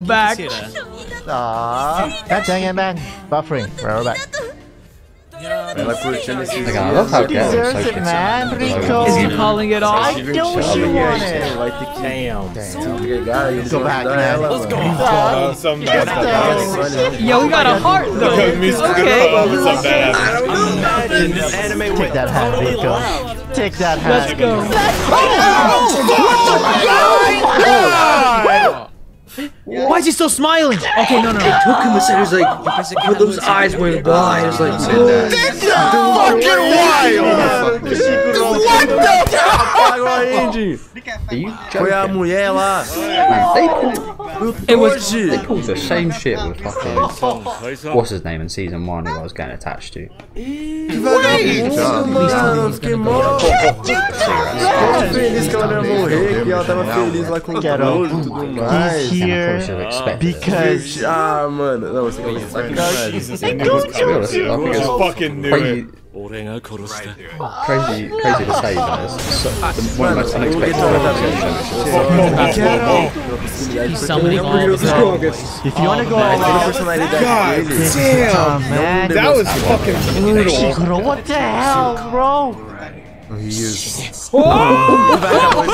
back. Aww. God dang it, man. Buffering. Right, we're back. Like, I love how He Ghetto deserves is so it, man. Riko. Is he calling it off? I know she want it. Vai ter que. Damn. Let's go back, man. Let's go. Uh, some Get bad down. Yo, we got a heart though. Okay. Some bad Take that hat, Riko. Take that hat. Let's go. Why is he still smiling? Okay, no, no, no. took him and said, he was like, when those eyes went wide, it was like, Are you Foi a mulher lá. It was. they pulled the same shit with fucking what's his name in season one who I was getting attached to. Mano, eu fiquei mó mó feliz que ela não ia morrer, que ela tava feliz lá com o e tudo mais. Because Ah, mano. Não, você vai To be honest, I it's fucking knew it. Crazy, crazy to say, but it's so, the, one of the most unexpected He's summoning all of them. if you want to go all Toda a out, personalidade dele. oh man, That was fucking brutal. What the hell, bro? Oh, he is. Wow!